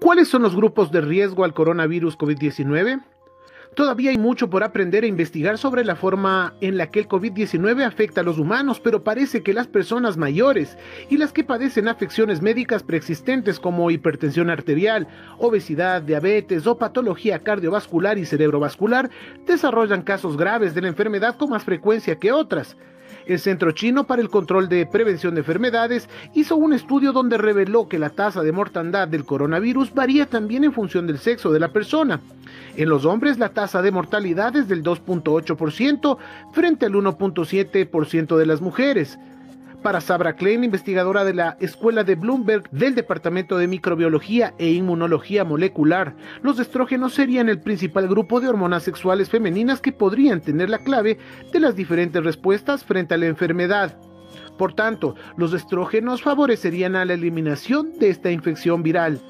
¿Cuáles son los grupos de riesgo al coronavirus COVID-19? Todavía hay mucho por aprender e investigar sobre la forma en la que el COVID-19 afecta a los humanos, pero parece que las personas mayores y las que padecen afecciones médicas preexistentes como hipertensión arterial, obesidad, diabetes o patología cardiovascular y cerebrovascular desarrollan casos graves de la enfermedad con más frecuencia que otras. El Centro Chino para el Control de Prevención de Enfermedades hizo un estudio donde reveló que la tasa de mortandad del coronavirus varía también en función del sexo de la persona. En los hombres la tasa de mortalidad es del 2.8% frente al 1.7% de las mujeres. Para Sabra Klein, investigadora de la Escuela de Bloomberg del Departamento de Microbiología e Inmunología Molecular, los estrógenos serían el principal grupo de hormonas sexuales femeninas que podrían tener la clave de las diferentes respuestas frente a la enfermedad. Por tanto, los estrógenos favorecerían a la eliminación de esta infección viral.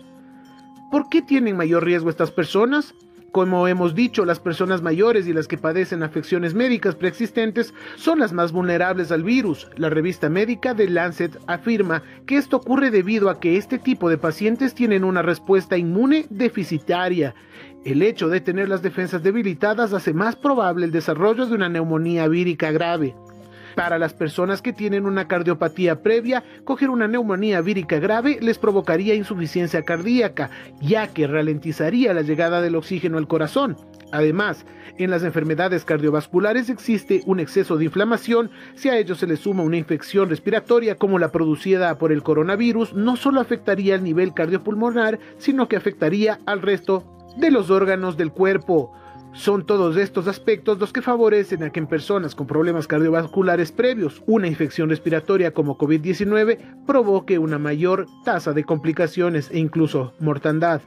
¿Por qué tienen mayor riesgo estas personas? Como hemos dicho, las personas mayores y las que padecen afecciones médicas preexistentes son las más vulnerables al virus. La revista médica de Lancet afirma que esto ocurre debido a que este tipo de pacientes tienen una respuesta inmune deficitaria. El hecho de tener las defensas debilitadas hace más probable el desarrollo de una neumonía vírica grave. Para las personas que tienen una cardiopatía previa, coger una neumonía vírica grave les provocaría insuficiencia cardíaca, ya que ralentizaría la llegada del oxígeno al corazón. Además, en las enfermedades cardiovasculares existe un exceso de inflamación, si a ello se le suma una infección respiratoria como la producida por el coronavirus, no solo afectaría el nivel cardiopulmonar, sino que afectaría al resto de los órganos del cuerpo. Son todos estos aspectos los que favorecen a que en personas con problemas cardiovasculares previos, una infección respiratoria como COVID-19 provoque una mayor tasa de complicaciones e incluso mortandad.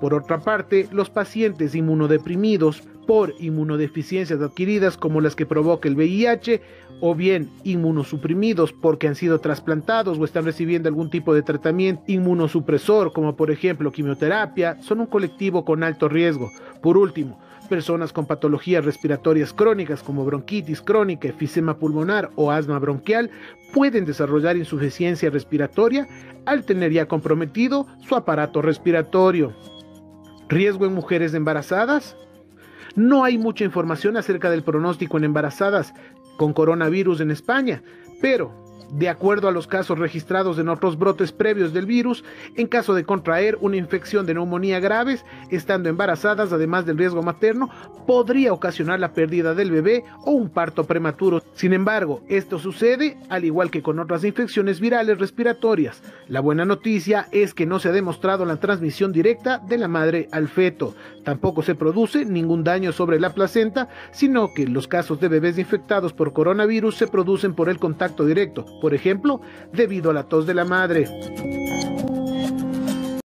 Por otra parte, los pacientes inmunodeprimidos por inmunodeficiencias adquiridas como las que provoca el VIH o bien inmunosuprimidos porque han sido trasplantados o están recibiendo algún tipo de tratamiento inmunosupresor como por ejemplo quimioterapia, son un colectivo con alto riesgo. Por último, Personas con patologías respiratorias crónicas como bronquitis crónica, efisema pulmonar o asma bronquial pueden desarrollar insuficiencia respiratoria al tener ya comprometido su aparato respiratorio. Riesgo en mujeres embarazadas. No hay mucha información acerca del pronóstico en embarazadas con coronavirus en España, pero de acuerdo a los casos registrados en otros brotes previos del virus, en caso de contraer una infección de neumonía graves, estando embarazadas, además del riesgo materno, podría ocasionar la pérdida del bebé o un parto prematuro. Sin embargo, esto sucede al igual que con otras infecciones virales respiratorias. La buena noticia es que no se ha demostrado la transmisión directa de la madre al feto. Tampoco se produce ningún daño sobre la placenta, sino que los casos de bebés infectados por coronavirus se producen por el contacto directo por ejemplo, debido a la tos de la madre.